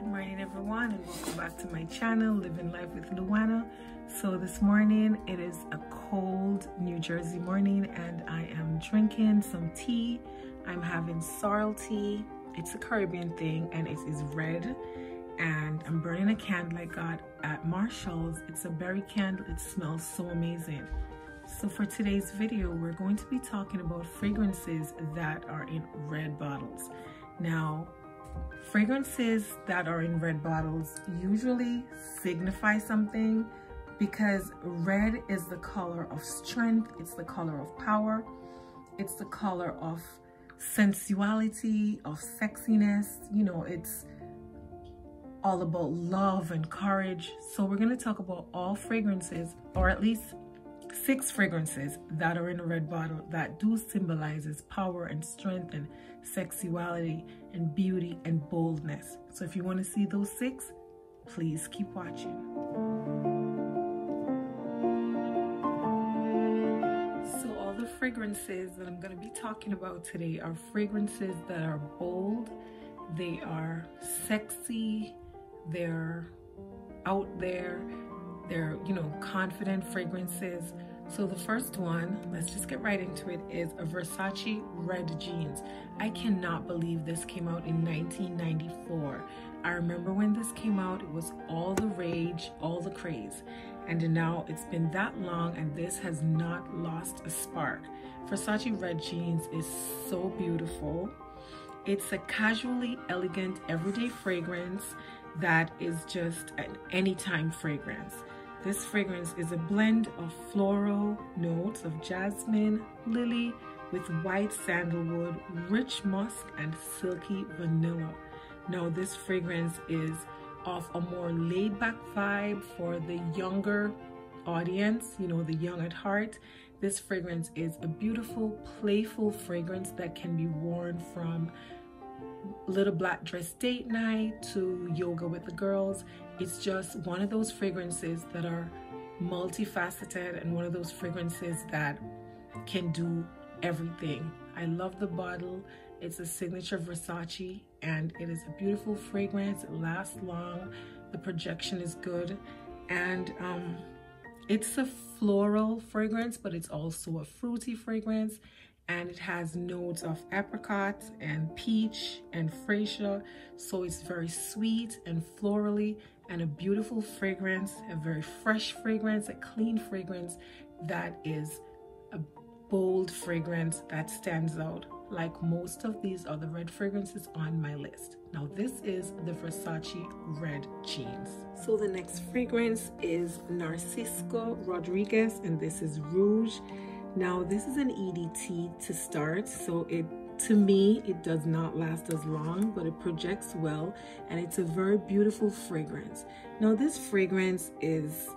morning everyone and welcome back to my channel living life with luana. So this morning it is a cold new jersey morning and i am drinking some tea. I'm having sorrel tea. It's a caribbean thing and it is red and i'm burning a candle i got at marshall's. It's a berry candle. It smells so amazing. So for today's video we're going to be talking about fragrances that are in red bottles. Now Fragrances that are in red bottles usually signify something because red is the color of strength, it's the color of power, it's the color of sensuality, of sexiness, you know, it's all about love and courage. So we're gonna talk about all fragrances, or at least six fragrances that are in a red bottle that do symbolizes power and strength and sexuality and beauty and boldness. So if you want to see those six, please keep watching. So all the fragrances that I'm going to be talking about today are fragrances that are bold, they are sexy, they're out there, they're, you know, confident fragrances. So the first one, let's just get right into it, is a Versace Red Jeans. I cannot believe this came out in 1994. I remember when this came out, it was all the rage, all the craze. And now it's been that long and this has not lost a spark. Versace Red Jeans is so beautiful. It's a casually elegant everyday fragrance that is just an anytime fragrance. This fragrance is a blend of floral notes of jasmine, lily, with white sandalwood, rich musk, and silky vanilla. Now this fragrance is of a more laid back vibe for the younger audience, you know, the young at heart. This fragrance is a beautiful, playful fragrance that can be worn from little black dress date night to yoga with the girls. It's just one of those fragrances that are multifaceted and one of those fragrances that can do everything. I love the bottle. It's a signature Versace and it is a beautiful fragrance. It lasts long. The projection is good. And um, it's a floral fragrance, but it's also a fruity fragrance and it has notes of apricot and peach and freesia. So it's very sweet and florally and a beautiful fragrance a very fresh fragrance a clean fragrance that is a bold fragrance that stands out like most of these other red fragrances on my list. Now this is the Versace red jeans. So the next fragrance is Narcisco Rodriguez and this is Rouge now this is an EDT to start, so it to me it does not last as long, but it projects well and it's a very beautiful fragrance. Now this fragrance is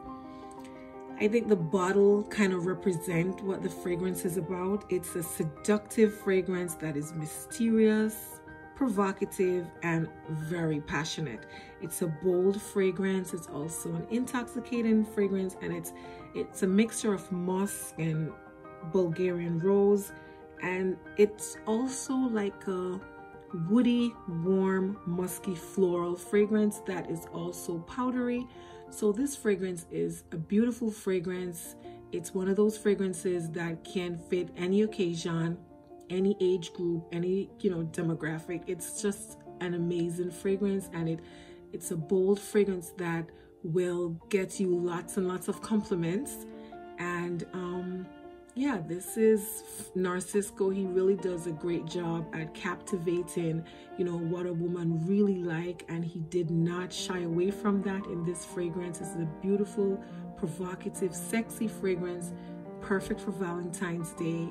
I think the bottle kind of represent what the fragrance is about. It's a seductive fragrance that is mysterious, provocative, and very passionate. It's a bold fragrance. It's also an intoxicating fragrance, and it's it's a mixture of musk and Bulgarian rose and it's also like a woody, warm, musky floral fragrance that is also powdery. So this fragrance is a beautiful fragrance. It's one of those fragrances that can fit any occasion, any age group, any, you know, demographic. It's just an amazing fragrance and it it's a bold fragrance that will get you lots and lots of compliments and um yeah, this is Narcisco. He really does a great job at captivating, you know, what a woman really like. And he did not shy away from that in this fragrance. It's a beautiful, provocative, sexy fragrance, perfect for Valentine's Day.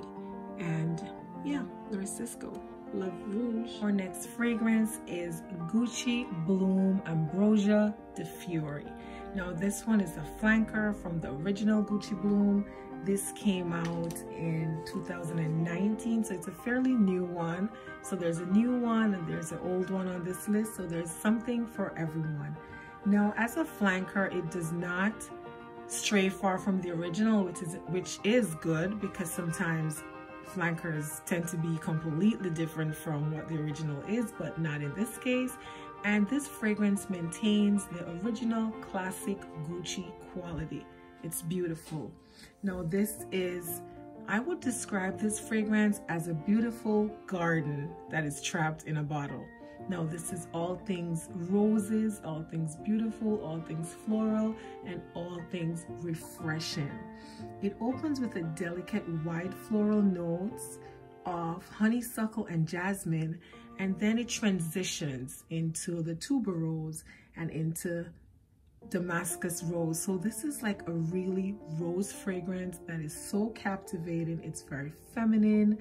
And yeah, Narcisco. Love Rouge. Our next fragrance is Gucci Bloom Ambrosia di Fiori. Now this one is a flanker from the original Gucci Bloom. This came out in 2019, so it's a fairly new one. So there's a new one and there's an old one on this list, so there's something for everyone. Now, as a flanker, it does not stray far from the original, which is which is good because sometimes flankers tend to be completely different from what the original is, but not in this case. And this fragrance maintains the original classic Gucci quality. It's beautiful. Now this is, I would describe this fragrance as a beautiful garden that is trapped in a bottle. Now this is all things roses, all things beautiful, all things floral, and all things refreshing. It opens with a delicate white floral notes of honeysuckle and jasmine, and then it transitions into the tuberose and into Damascus rose. So this is like a really rose fragrance that is so captivating. It's very feminine.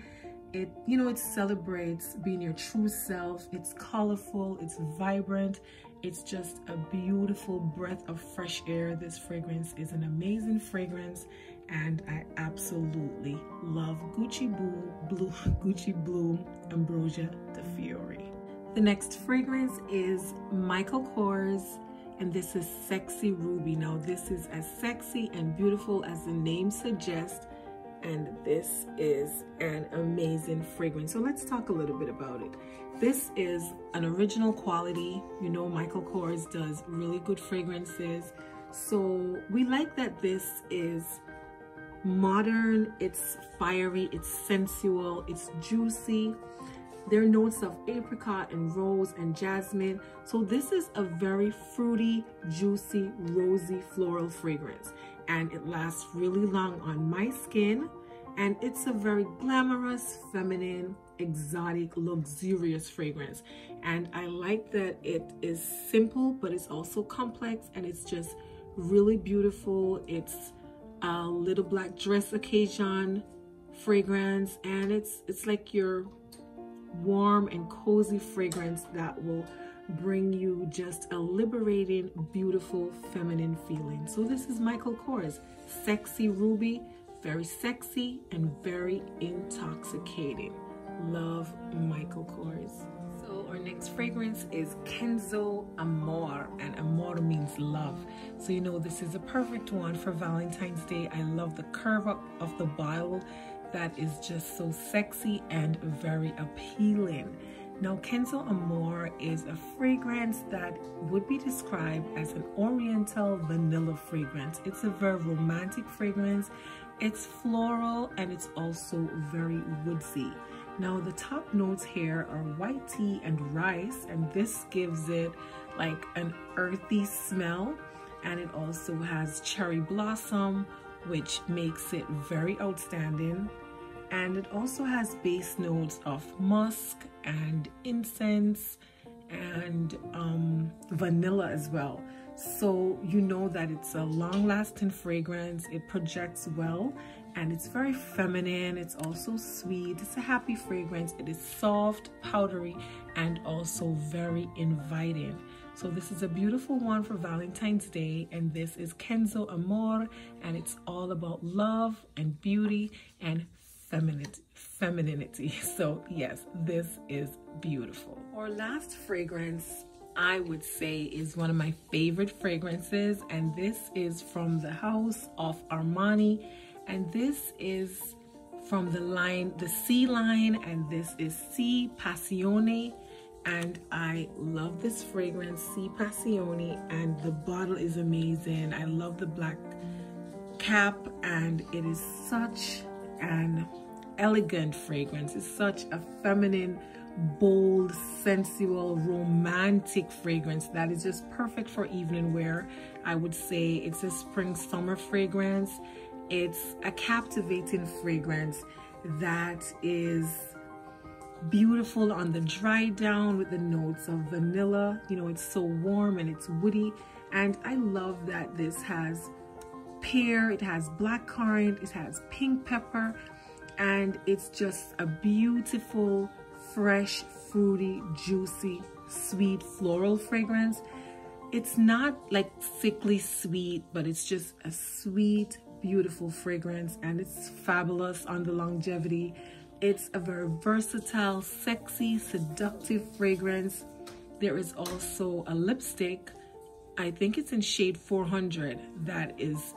It you know it celebrates being your true self. It's colorful. It's vibrant. It's just a beautiful breath of fresh air. This fragrance is an amazing fragrance and i absolutely love gucci blue blue gucci bloom ambrosia di fiori the next fragrance is michael kors and this is sexy ruby now this is as sexy and beautiful as the name suggests and this is an amazing fragrance. So let's talk a little bit about it. This is an original quality. You know Michael Kors does really good fragrances. So we like that this is modern, it's fiery, it's sensual, it's juicy. There are notes of apricot and rose and jasmine. So this is a very fruity, juicy, rosy floral fragrance and it lasts really long on my skin and it's a very glamorous, feminine, exotic, luxurious fragrance. And I like that it is simple, but it's also complex and it's just really beautiful. It's a little black dress occasion fragrance and it's it's like your warm and cozy fragrance that will bring you just a liberating, beautiful, feminine feeling. So this is Michael Kors, Sexy Ruby, very sexy and very intoxicating. Love Michael Kors. So our next fragrance is Kenzo Amour, and Amour means love. So you know this is a perfect one for Valentine's Day. I love the curve up of the bottle that is just so sexy and very appealing. Now, Kenzo Amour is a fragrance that would be described as an oriental vanilla fragrance. It's a very romantic fragrance. It's floral and it's also very woodsy. Now, the top notes here are white tea and rice, and this gives it like an earthy smell. And it also has cherry blossom, which makes it very outstanding and it also has base notes of musk and incense and um, vanilla as well. So you know that it's a long-lasting fragrance. It projects well and it's very feminine. It's also sweet. It's a happy fragrance. It is soft, powdery, and also very inviting. So this is a beautiful one for Valentine's Day and this is Kenzo Amour and it's all about love and beauty and femininity, femininity. So yes, this is beautiful. Our last fragrance I would say is one of my favorite fragrances and this is from the house of Armani and this is from the line, the Si line and this is Si Passione and I love this fragrance, Si Passione and the bottle is amazing. I love the black cap and it is such an elegant fragrance. It's such a feminine, bold, sensual, romantic fragrance that is just perfect for evening wear. I would say it's a spring summer fragrance. It's a captivating fragrance that is beautiful on the dry down with the notes of vanilla. You know, it's so warm and it's woody. And I love that this has pear, it has black currant, it has pink pepper, and it's just a beautiful, fresh, fruity, juicy, sweet floral fragrance. It's not like sickly sweet, but it's just a sweet, beautiful fragrance and it's fabulous on the longevity. It's a very versatile, sexy, seductive fragrance. There is also a lipstick, I think it's in shade 400, that is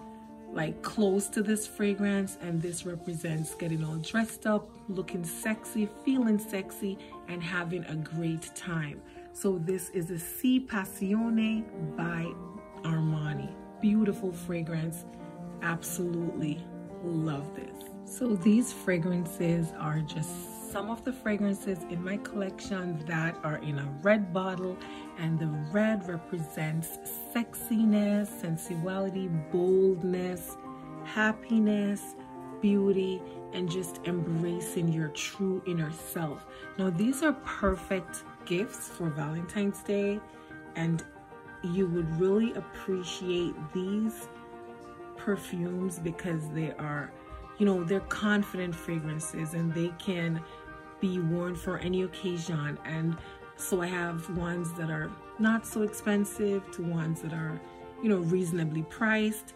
like close to this fragrance and this represents getting all dressed up looking sexy feeling sexy and having a great time So this is a Si Passione by Armani. Beautiful fragrance. Absolutely love this. So these fragrances are just some of the fragrances in my collection that are in a red bottle and the red represents sexiness, sensuality, boldness, happiness, beauty, and just embracing your true inner self. Now these are perfect gifts for Valentine's Day and you would really appreciate these perfumes because they are you know, they're confident fragrances and they can be worn for any occasion. And so I have ones that are not so expensive to ones that are, you know, reasonably priced.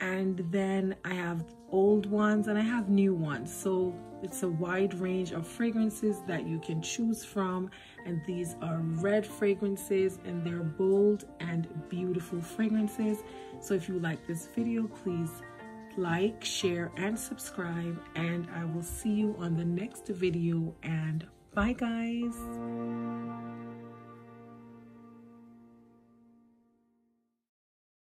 And then I have old ones and I have new ones. So it's a wide range of fragrances that you can choose from. And these are red fragrances and they're bold and beautiful fragrances. So if you like this video, please like, share, and subscribe. And I will see you on the next video. And bye, guys.